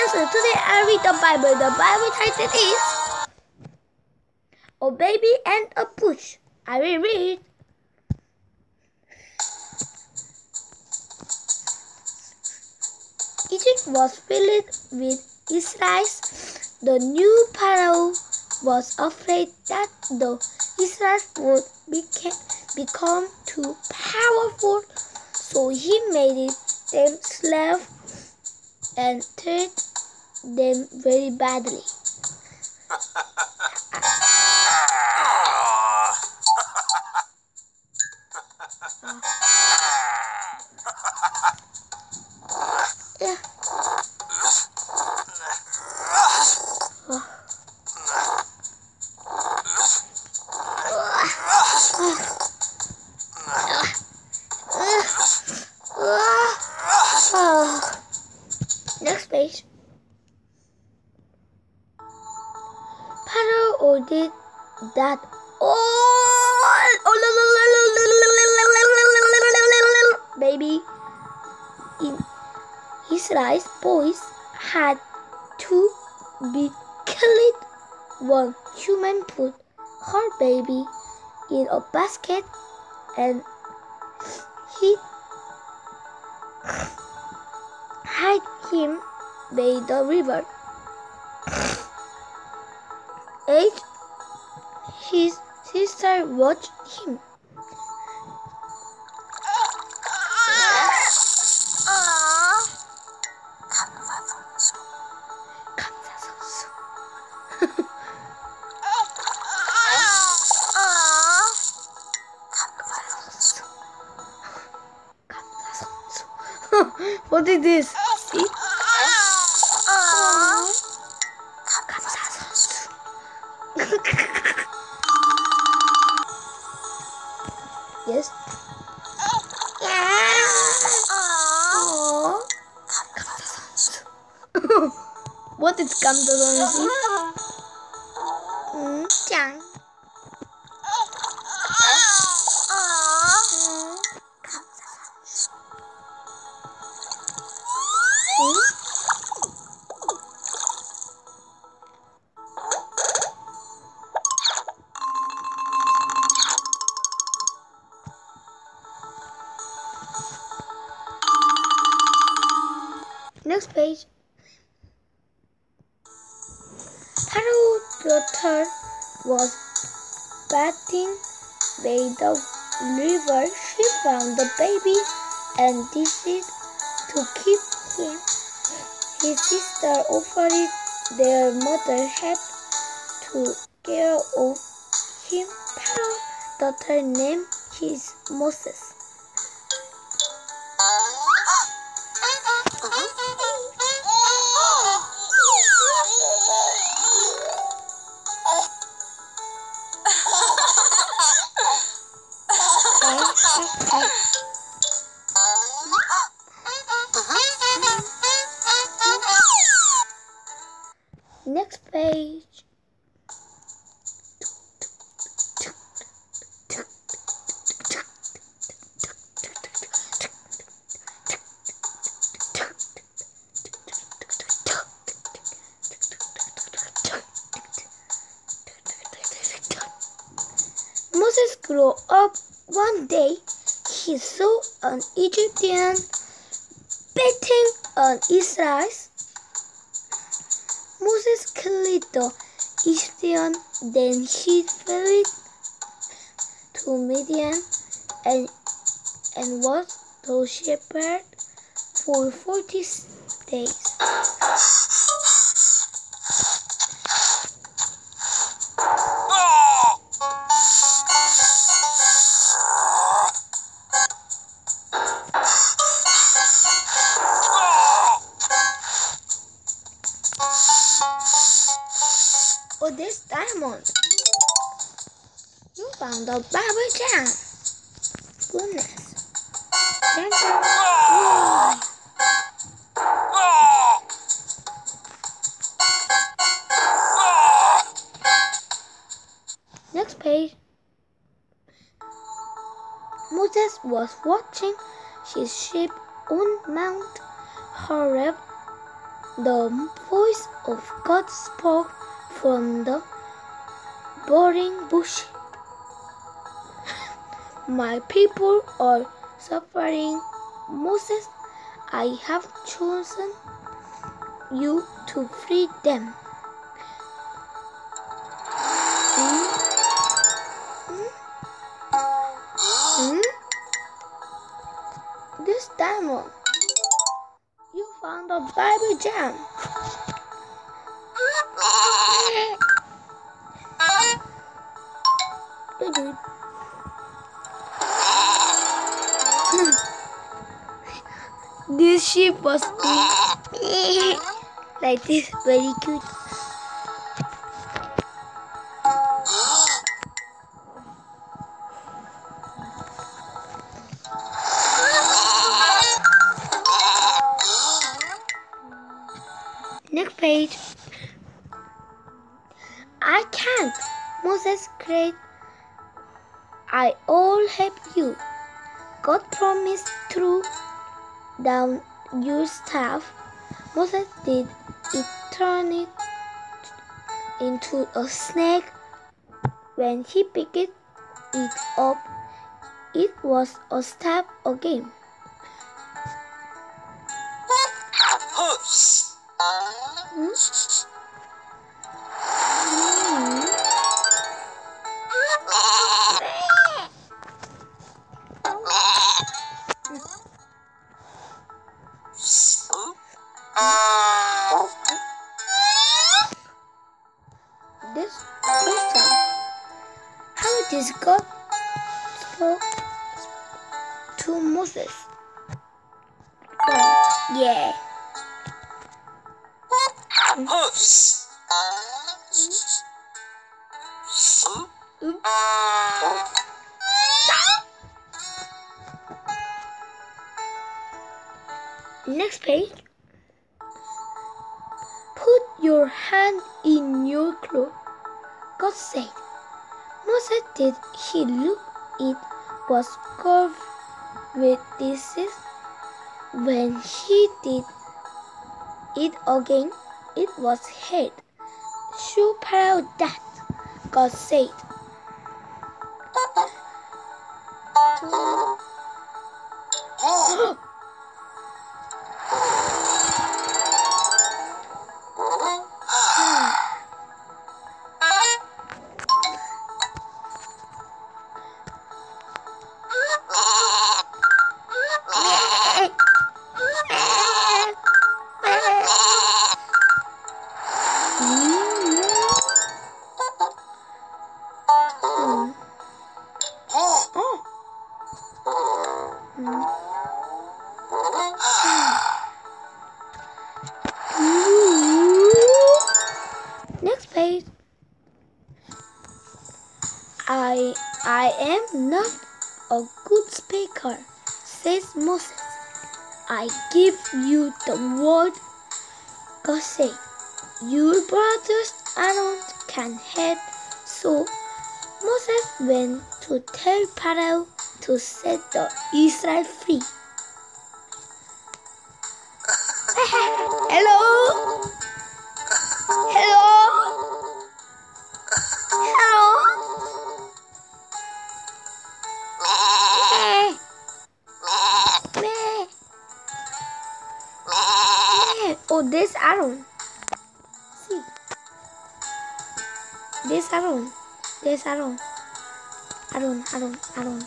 answer. Today I read the Bible. The Bible title is A Baby and a Bush. I will read. Egypt was filled with Israelites. The new Pharaoh was afraid that the Israelites would become too powerful, so he made them slaves and treated them very badly. Ordered that all baby in Israel's boys had to be killed. One human put her baby in a basket and he hide him by the river. Eight, his sister watched him. what is this? See? what is gum does honestly. Mm, down. Mm. Next page. Pharaoh's daughter was bathing by the river. She found the baby and decided to keep him. His sister offered their mother help to care of him. Pharaoh's daughter named his Moses. Next page. Moses grew up one day. He saw an Egyptian beating an Israelite. Moses the Egyptian, then he fled to Midian and, and was the shepherd for 40 days. Oh, this diamond. You found the Bible jam. Goodness. Next page. Moses was watching his sheep on Mount Horeb. the voice of God spoke from the boring bush. My people are suffering. Moses, I have chosen you to free them. Hmm? Hmm? Hmm? This diamond. You found a Bible jam. This sheep was like this, very cute. Cried. I all help you. God promised through down your staff. Moses did it turn it into a snake. When he picked it up, it was a staff again. Did God spoke to Moses? Oh, yeah. Hoofs. Oops. Next page. Put your hand in your cloak. God said. Moses did. He looked. It was covered with disease. When he did it again, it was hid. Show Pharaoh that. God said. A good speaker, says Moses. I give you the word. God said, Your brothers Aaron can help. So Moses went to tell Pharaoh to set the Israel free. This Aaron. This Aaron. Aaron, Aaron, Aaron.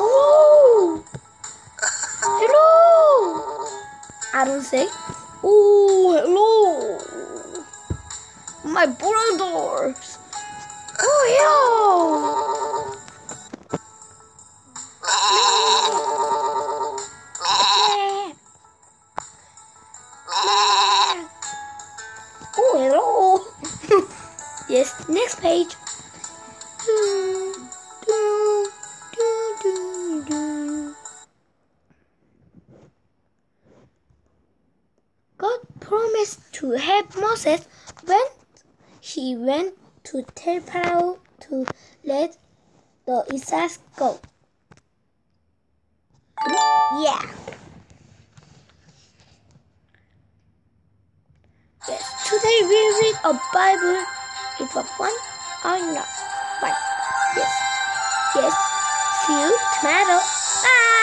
Oh! Mm. Hello! Aaron say, Oh, hello! My brothers! Oh, yeah! Yes, next page. God promised to help Moses when he went to tell Pharaoh to let the it says go. Yeah. Yes. Today we read a Bible. It was fun or not fun? Yes. Yes. See you tomorrow. Bye.